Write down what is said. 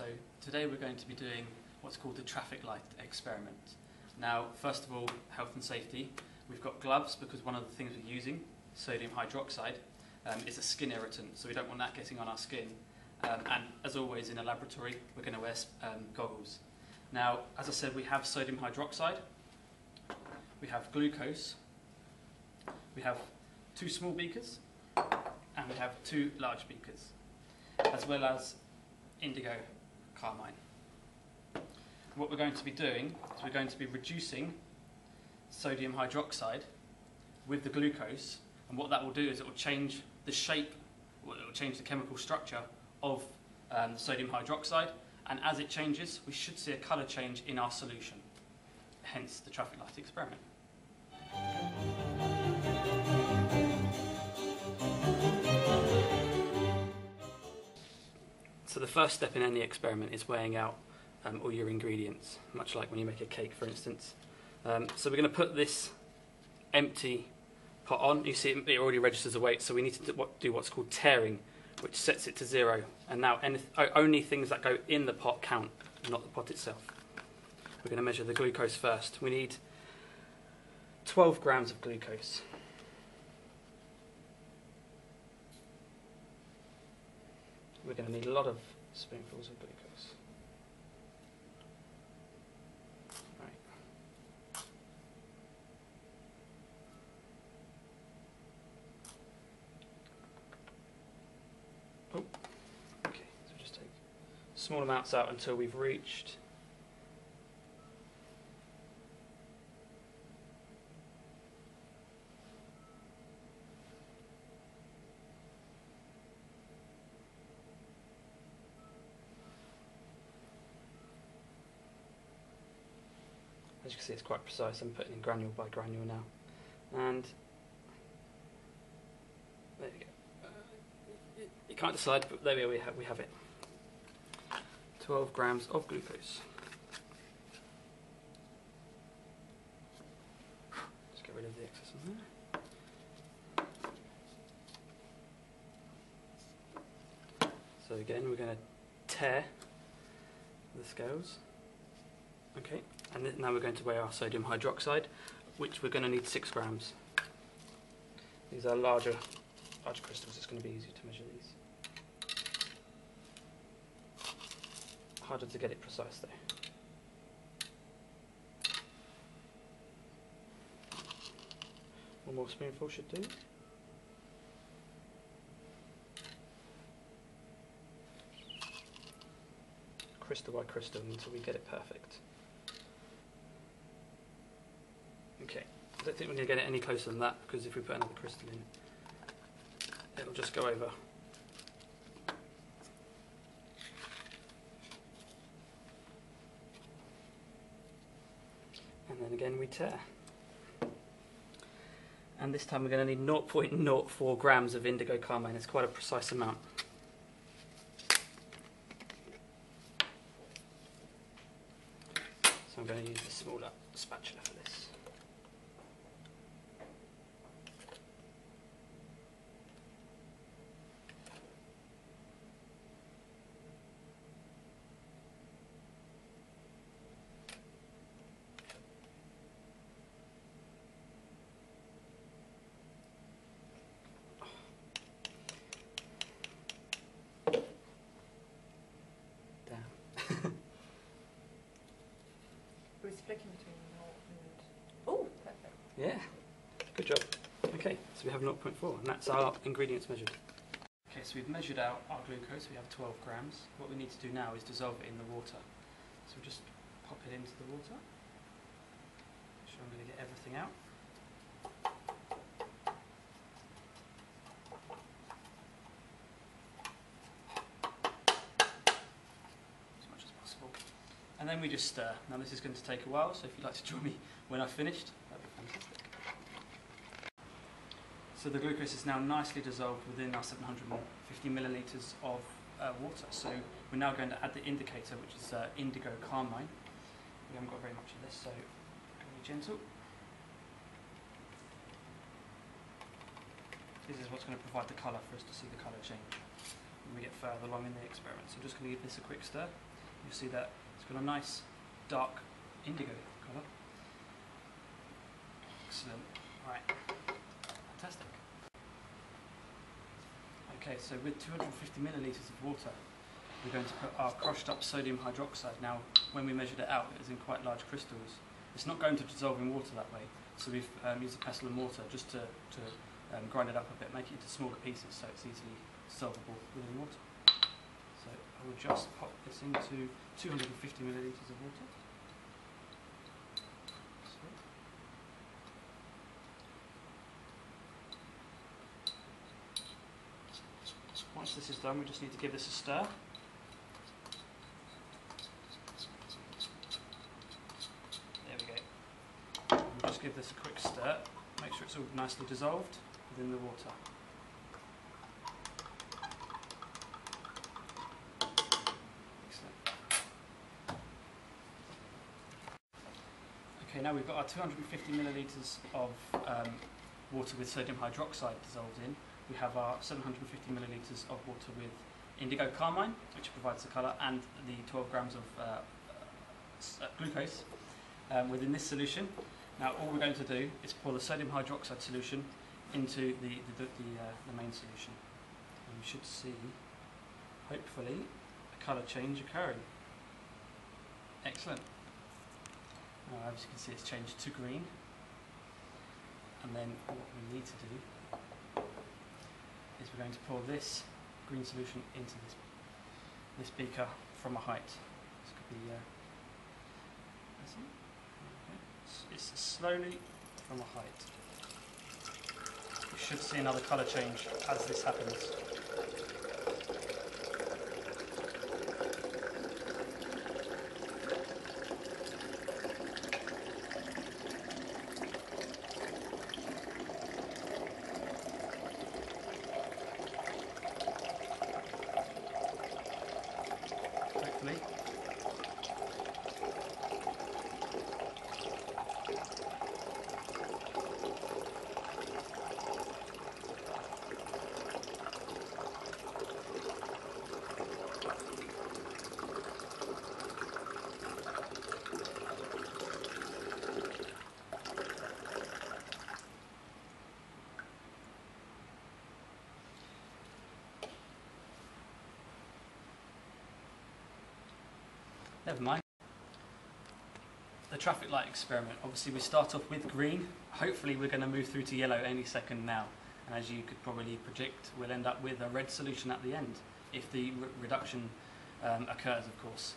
So today we're going to be doing what's called the traffic light experiment. Now, first of all, health and safety. We've got gloves because one of the things we're using, sodium hydroxide, um, is a skin irritant, so we don't want that getting on our skin. Um, and as always in a laboratory, we're going to wear um, goggles. Now, as I said, we have sodium hydroxide, we have glucose, we have two small beakers, and we have two large beakers, as well as indigo carmine. What we're going to be doing is we're going to be reducing sodium hydroxide with the glucose, and what that will do is it will change the shape, it will change the chemical structure of um, sodium hydroxide, and as it changes, we should see a colour change in our solution, hence the traffic light experiment. So the first step in any experiment is weighing out um, all your ingredients, much like when you make a cake, for instance. Um, so we're going to put this empty pot on. You see it already registers a weight, so we need to do, what, do what's called taring, which sets it to zero. And now any, only things that go in the pot count, not the pot itself. We're going to measure the glucose first. We need 12 grams of glucose. We're going to need a lot of spoonfuls of glucose. Right. Oh, okay, so just take small amounts out until we've reached As you can see, it's quite precise. I'm putting in granule by granule now. And there you go. Uh, you can't decide, but there we have, we have it. 12 grams of glucose. Just get rid of the excess in there. So again, we're going to tare the scales. Okay, and now we're going to weigh our sodium hydroxide, which we're going to need 6 grams. These are larger, larger crystals, it's going to be easier to measure these. Harder to get it precise though. One more spoonful should do. Crystal by crystal until we get it perfect. Okay, I don't think we're going to get it any closer than that because if we put another crystal in, it'll just go over. And then again we tare. And this time we're going to need 0.04 grams of indigo carmine. It's quite a precise amount. So I'm going to use the smaller spatula for this. We're flicking between naught and. Oh, perfect. Yeah, good job. Okay, so we have 0.4, and that's our ingredients measured. Okay, so we've measured out our glucose, we have 12 grams. What we need to do now is dissolve it in the water. So we'll just pop it into the water. Make sure I'm going to get everything out. As much as possible. And then we just stir. Now this is going to take a while, so if you'd like to join me when I've finished, that'd be fantastic. So the glucose is now nicely dissolved within our 750 millilitres of uh, water. So we're now going to add the indicator, which is uh, indigo carmine. We haven't got very much of this, so be gentle. This is what's going to provide the colour for us to see the colour change when we get further along in the experiment. So I'm just going to give this a quick stir. You'll see that it's got a nice dark indigo colour. Excellent. Right. Fantastic. Okay, so with 250 millilitres of water, we're going to put our crushed up sodium hydroxide. Now, when we measured it out, it was in quite large crystals. It's not going to dissolve in water that way, so we've um, used a pestle and mortar just to, to um, grind it up a bit, make it into smaller pieces so it's easily dissolvable within water. So I will just pop this into 250 millilitres of water. So. Once this is done, we just need to give this a stir. There we go. We'll just give this a quick stir, make sure it's all nicely dissolved within the water. Okay, now we've got our 250 millilitres of um, water with sodium hydroxide dissolved in. We have our 750 millilitres of water with indigo carmine, which provides the colour, and the 12 grams of uh, uh, glucose um, within this solution. Now, all we're going to do is pour the sodium hydroxide solution into the, the, the, uh, the main solution. And we should see, hopefully, a colour change occurring. Excellent. Now, as you can see, it's changed to green. And then what we need to do is we're going to pour this green solution into this this beaker from a height. This could be. Uh, it's slowly from a height. You should see another colour change as this happens. Hopefully. Never mind. The traffic light experiment. Obviously, we start off with green. Hopefully, we're going to move through to yellow any second now. And as you could probably predict, we'll end up with a red solution at the end if the re- reduction um, occurs, of course.